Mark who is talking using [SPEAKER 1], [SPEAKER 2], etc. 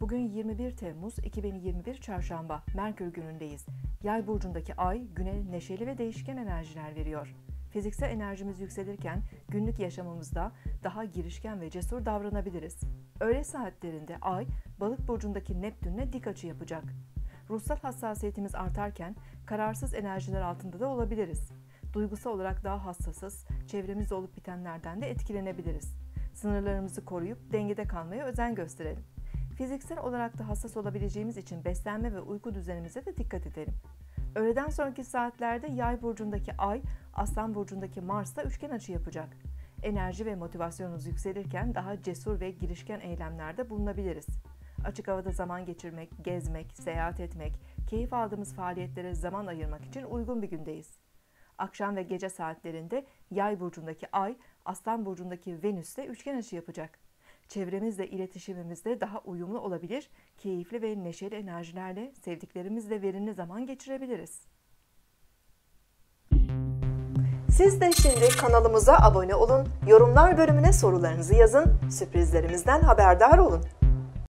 [SPEAKER 1] Bugün 21 Temmuz 2021 Çarşamba, Merkür günündeyiz. Yay burcundaki ay güne neşeli ve değişken enerjiler veriyor. Fiziksel enerjimiz yükselirken günlük yaşamımızda daha girişken ve cesur davranabiliriz. Öğle saatlerinde ay balık burcundaki Neptün'le dik açı yapacak. Ruhsal hassasiyetimiz artarken kararsız enerjiler altında da olabiliriz. Duygusal olarak daha hassasız, çevremizde olup bitenlerden de etkilenebiliriz. Sınırlarımızı koruyup dengede kalmaya özen gösterelim. Fiziksel olarak da hassas olabileceğimiz için beslenme ve uyku düzenimize de dikkat edelim. Öğleden sonraki saatlerde Yay burcundaki Ay, Aslan burcundaki Mars'ta üçgen açı yapacak. Enerji ve motivasyonunuz yükselirken daha cesur ve girişken eylemlerde bulunabiliriz. Açık havada zaman geçirmek, gezmek, seyahat etmek, keyif aldığımız faaliyetlere zaman ayırmak için uygun bir gündeyiz. Akşam ve gece saatlerinde Yay burcundaki Ay, Aslan burcundaki Venüs'le üçgen açı yapacak. Çevremizle iletişimimizde daha uyumlu olabilir, keyifli ve neşeli enerjilerle sevdiklerimizle verimli zaman geçirebiliriz. Siz de şimdi kanalımıza abone olun, yorumlar bölümüne sorularınızı yazın, sürprizlerimizden haberdar olun.